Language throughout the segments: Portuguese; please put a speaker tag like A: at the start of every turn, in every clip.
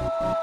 A: Música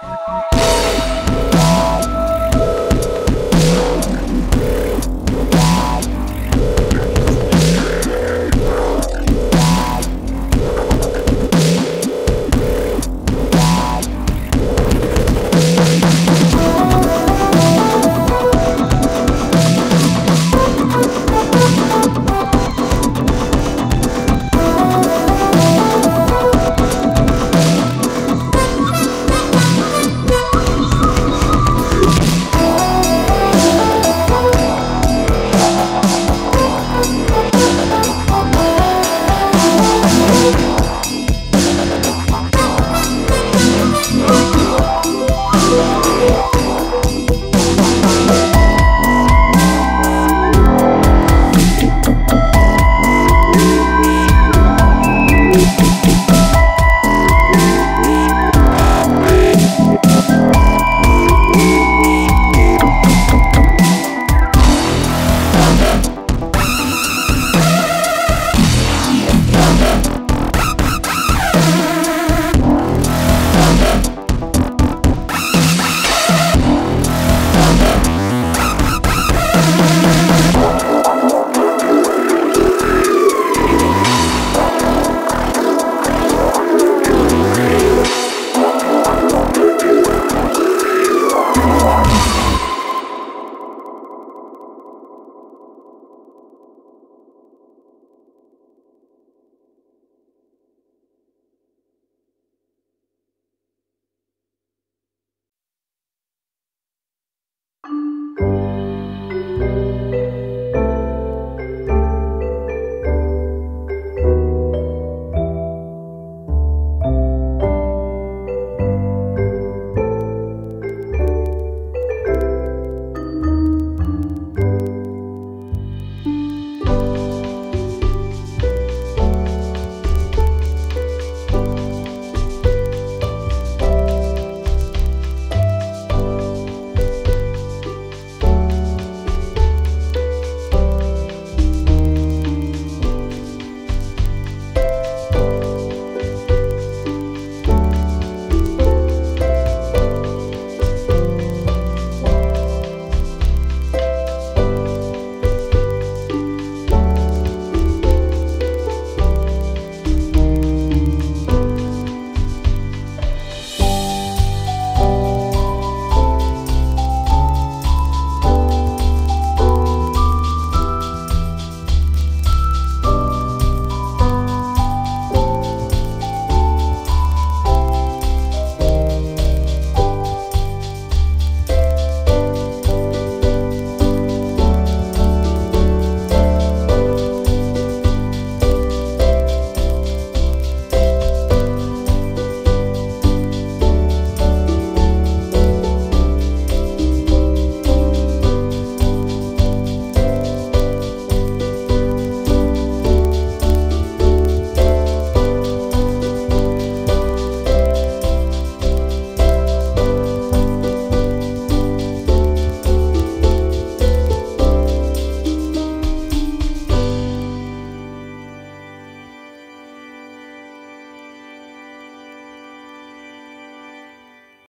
A: you